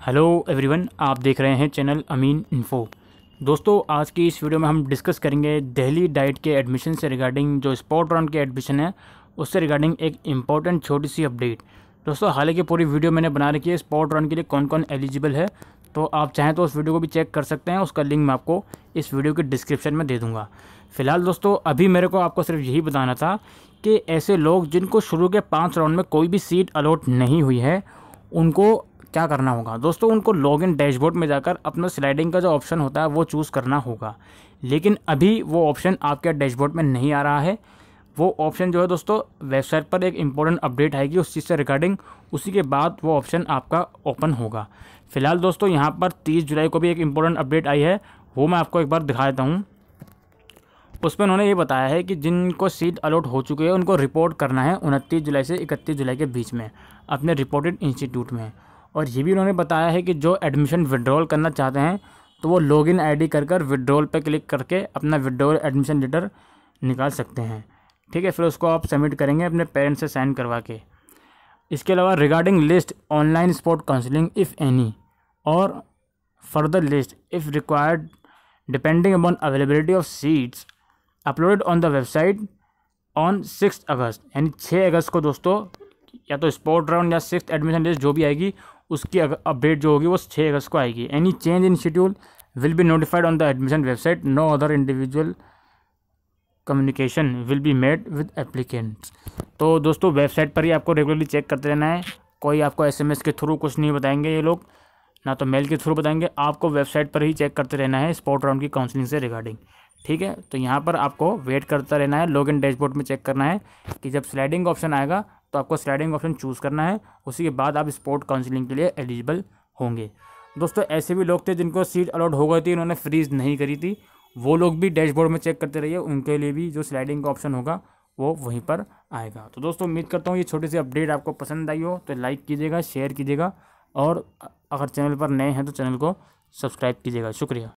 Hello everyone, आप देख रहे हैं चैनल अमीन इन्फो। दोस्तों, आज की इस वीडियो में हम डिस्कस करेंगे दिल्ली डाइट के एडमिशन से रिगार्डिंग जो स्पॉट राउंड के एडमिशन है, उससे रिगार्डिंग एक इंपॉर्टेंट छोटी सी अपडेट। दोस्तों हालाँकि पूरी वीडियो मैंने बना रखी है स्पॉट राउंड के लिए कौन कौन एलिजिबल है तो आप चाहें तो उस वीडियो को भी चेक कर सकते हैं, उसका लिंक मैं आपको इस वीडियो के डिस्क्रिप्शन में दे दूँगा। फ़िलहाल दोस्तों, अभी मेरे को आपको सिर्फ़ यही बताना था कि ऐसे लोग जिनको शुरू के पाँच राउंड में कोई भी सीट अलॉट नहीं हुई है, उनको क्या करना होगा? दोस्तों, उनको लॉगिन डैशबोर्ड में जाकर अपना स्लाइडिंग का जो ऑप्शन होता है, वो चूज़ करना होगा। लेकिन अभी वो ऑप्शन आपके डैशबोर्ड में नहीं आ रहा है। वो ऑप्शन जो है दोस्तों वेबसाइट पर एक इम्पोर्टेंट अपडेट आएगी उस चीज़ से रिगार्डिंग उसी के बाद वो ऑप्शन आपका ओपन होगा। फ़िलहाल दोस्तों, यहाँ पर तीस जुलाई को भी एक इम्पोर्टेंट अपडेट आई है। वो मैं आपको एक बार दिखा देता हूँ। उसमें उन्होंने ये बताया है कि जिनको सीट अलॉट हो चुकी है, उनको रिपोर्ट करना है उनतीस जुलाई से इकतीस जुलाई के बीच में, अपने रिपोर्टेड इंस्टीट्यूट में। और ये भी उन्होंने बताया है कि जो एडमिशन विड्रॉल करना चाहते हैं तो वो लॉगिन आईडी कर कर विड्रॉल पर क्लिक करके अपना विड्रॉल एडमिशन लेटर निकाल सकते हैं। ठीक है, फिर उसको आप सबमिट करेंगे अपने पेरेंट्स से साइन करवा के। इसके अलावा regarding list online spot counselling if any or further list if required depending upon availability of seats uploaded on the website on six August यानी छः अगस्त को दोस्तों, या तो स्पोर्ट राउंड या सिक्स एडमिशन लिस्ट जो भी आएगी उसकी अपडेट जो होगी वो छः अगस्त को आएगी। Any change in schedule will be notified on the admission website no other individual communication will be made with applicants तो दोस्तों वेबसाइट पर ही आपको रेगुलरली चेक करते रहना है। कोई आपको एसएमएस के थ्रू कुछ नहीं बताएँगे ये लोग, ना तो मेल के थ्रू बताएँगे। आपको वेबसाइट पर ही चेक करते रहना है स्पोर्ट राउंड की काउंसलिंग से रिगार्डिंग ठीक है? तो यहाँ पर आपको वेट करता रहना है। लॉग इन डैशबोर्ड में चेक करना है कि जब स्लाइडिंग ऑप्शन आएगा तो आपको स्लाइडिंग ऑप्शन चूज़ करना है। उसी के बाद आप स्पोर्ट काउंसिलिंग के लिए एलिजिबल होंगे। दोस्तों, ऐसे भी लोग थे जिनको सीट अलॉट हो गई थी, उन्होंने फ्रीज नहीं करी थी। वो लोग भी डैशबोर्ड में चेक करते रहिए, उनके लिए भी जो स्लाइडिंग का ऑप्शन होगा, वो वहीं पर आएगा। तो दोस्तों, उम्मीद करता हूँ ये छोटी सी अपडेट आपको पसंद आई हो तो लाइक कीजिएगा शेयर कीजिएगा और अगर चैनल पर नए हैं तो चैनल को सब्सक्राइब कीजिएगा। शुक्रिया।